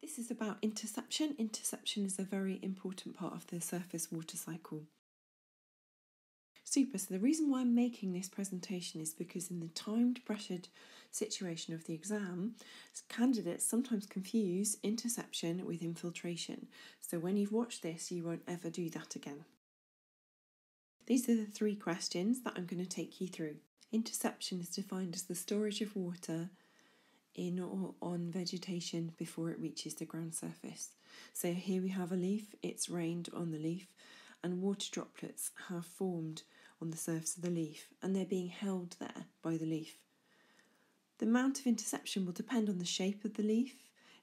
this is about interception. Interception is a very important part of the surface water cycle. Super. So, the reason why I'm making this presentation is because, in the timed, pressured situation of the exam, candidates sometimes confuse interception with infiltration. So, when you've watched this, you won't ever do that again. These are the three questions that I'm going to take you through. Interception is defined as the storage of water in or on vegetation before it reaches the ground surface. So here we have a leaf, it's rained on the leaf, and water droplets have formed on the surface of the leaf and they're being held there by the leaf. The amount of interception will depend on the shape of the leaf.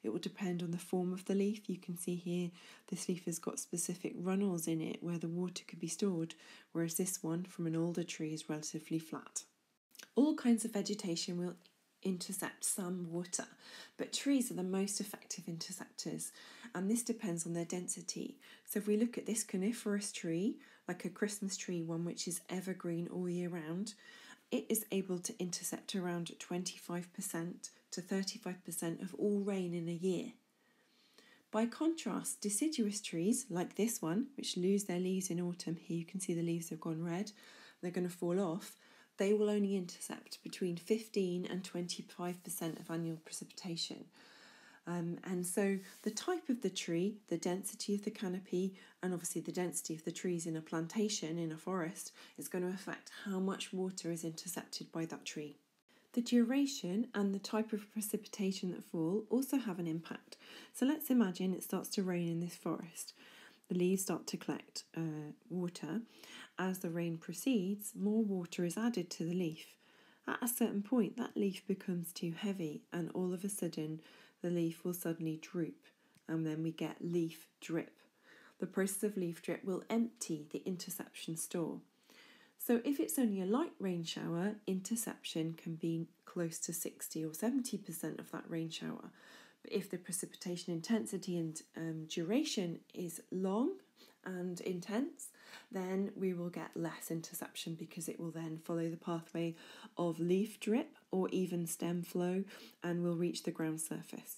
It will depend on the form of the leaf. You can see here this leaf has got specific runnels in it where the water could be stored, whereas this one from an older tree is relatively flat. All kinds of vegetation will intercept some water, but trees are the most effective interceptors, and this depends on their density. So, if we look at this coniferous tree, like a Christmas tree, one which is evergreen all year round, it is able to intercept around 25% to 35% of all rain in a year. By contrast, deciduous trees like this one, which lose their leaves in autumn, here you can see the leaves have gone red, they're going to fall off, they will only intercept between 15 and 25% of annual precipitation. Um, and so, the type of the tree, the density of the canopy, and obviously the density of the trees in a plantation, in a forest, is going to affect how much water is intercepted by that tree. The duration and the type of precipitation that fall also have an impact. So, let's imagine it starts to rain in this forest the leaves start to collect uh, water. As the rain proceeds, more water is added to the leaf. At a certain point, that leaf becomes too heavy, and all of a sudden, the leaf will suddenly droop, and then we get leaf drip. The process of leaf drip will empty the interception store. So, if it's only a light rain shower, interception can be close to 60 or 70% of that rain shower. But if the precipitation intensity and um, duration is long and intense, then we will get less interception because it will then follow the pathway of leaf drip or even stem flow and will reach the ground surface.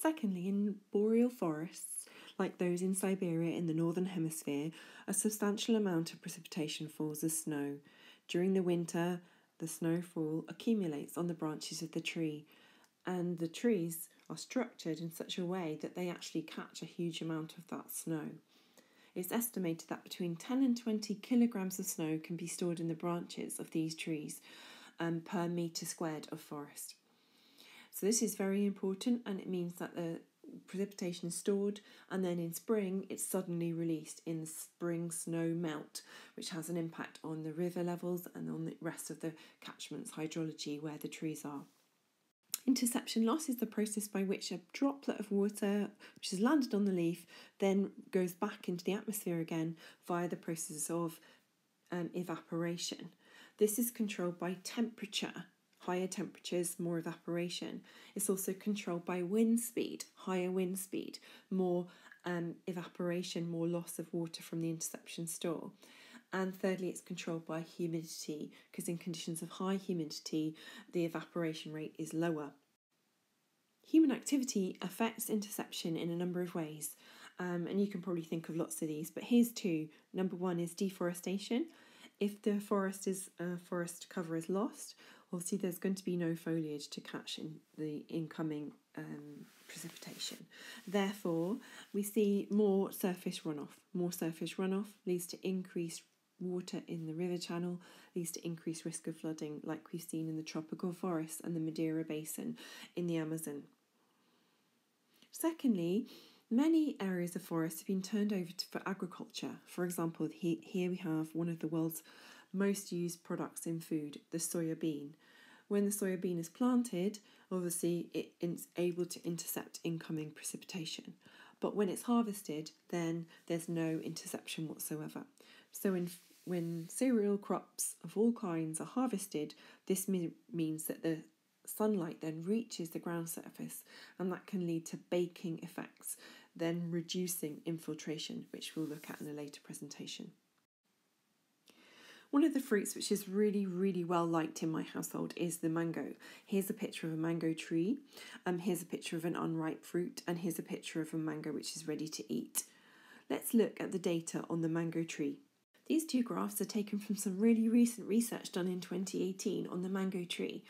Secondly, in boreal forests, like those in Siberia in the northern hemisphere, a substantial amount of precipitation falls as snow. During the winter, the snowfall accumulates on the branches of the tree, and the trees are structured in such a way that they actually catch a huge amount of that snow. It's estimated that between 10 and 20 kilograms of snow can be stored in the branches of these trees um, per metre squared of forest. So, this is very important, and it means that the precipitation is stored, and then in spring it's suddenly released in the spring snow melt, which has an impact on the river levels and on the rest of the catchment's hydrology where the trees are. Interception loss is the process by which a droplet of water, which has landed on the leaf, then goes back into the atmosphere again via the process of um, evaporation. This is controlled by temperature higher temperatures, more evaporation. It's also controlled by wind speed, higher wind speed, more um, evaporation, more loss of water from the interception store. And thirdly, it's controlled by humidity, because in conditions of high humidity, the evaporation rate is lower. Human activity affects interception in a number of ways, um, and you can probably think of lots of these, but here's two. Number one is deforestation. If the forest is uh, forest cover is lost, obviously there's going to be no foliage to catch in the incoming um, precipitation. Therefore, we see more surface runoff. More surface runoff leads to increased water in the river channel, leads to increased risk of flooding, like we've seen in the tropical forests and the Madeira Basin in the Amazon. Secondly, Many areas of forest have been turned over to, for agriculture. For example, he, here we have one of the world's most used products in food, the soya bean. When the soya bean is planted, obviously it's able to intercept incoming precipitation. But when it's harvested, then there's no interception whatsoever. So in, when cereal crops of all kinds are harvested, this me- means that the sunlight then reaches the ground surface and that can lead to baking effects, then reducing infiltration, which we'll look at in a later presentation. One of the fruits which is really, really well liked in my household is the mango. Here's a picture of a mango tree. Um, here's a picture of an unripe fruit, and here's a picture of a mango which is ready to eat. Let's look at the data on the mango tree. These two graphs are taken from some really recent research done in 2018 on the mango tree.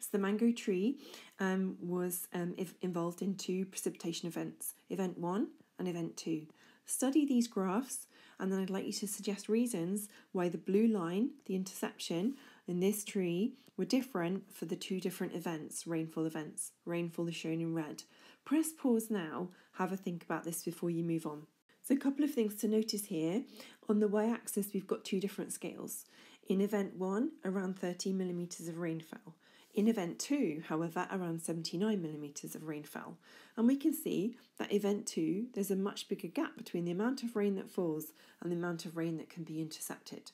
So the mango tree um, was um, involved in two precipitation events, event one and event two. Study these graphs and then I'd like you to suggest reasons why the blue line, the interception, in this tree were different for the two different events, rainfall events. Rainfall is shown in red. Press pause now, have a think about this before you move on. So, a couple of things to notice here. On the y axis, we've got two different scales. In event 1, around 30 millimetres of rainfall. In event 2, however, around 79 millimetres of rainfall. And we can see that event 2, there's a much bigger gap between the amount of rain that falls and the amount of rain that can be intercepted.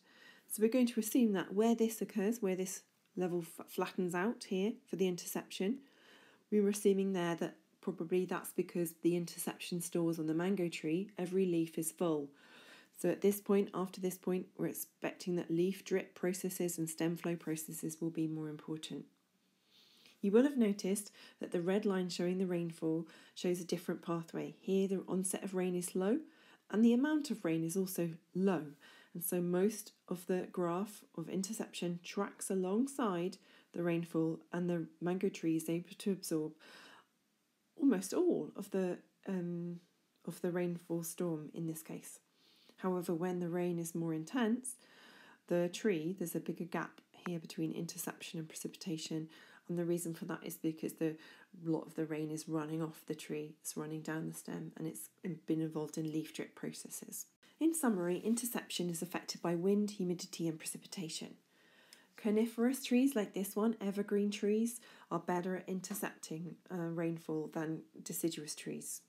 So we're going to assume that where this occurs, where this level flattens out here for the interception, we were assuming there that probably that's because the interception stores on the mango tree, every leaf is full. So at this point, after this point, we're expecting that leaf drip processes and stem flow processes will be more important. You will have noticed that the red line showing the rainfall shows a different pathway. Here, the onset of rain is low, and the amount of rain is also low. And so, most of the graph of interception tracks alongside the rainfall, and the mango tree is able to absorb almost all of the um, of the rainfall storm in this case. However, when the rain is more intense, the tree there's a bigger gap here between interception and precipitation, and the reason for that is because the lot of the rain is running off the tree, it's running down the stem, and it's been involved in leaf drip processes. In summary, interception is affected by wind, humidity, and precipitation. Coniferous trees like this one, evergreen trees, are better at intercepting uh, rainfall than deciduous trees.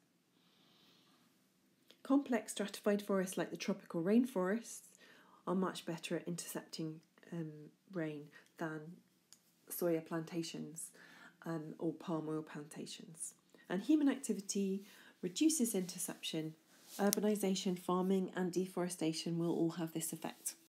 Complex stratified forests like the tropical rainforests are much better at intercepting um, rain than soya plantations um, or palm oil plantations. And human activity reduces interception. Urbanisation, farming, and deforestation will all have this effect.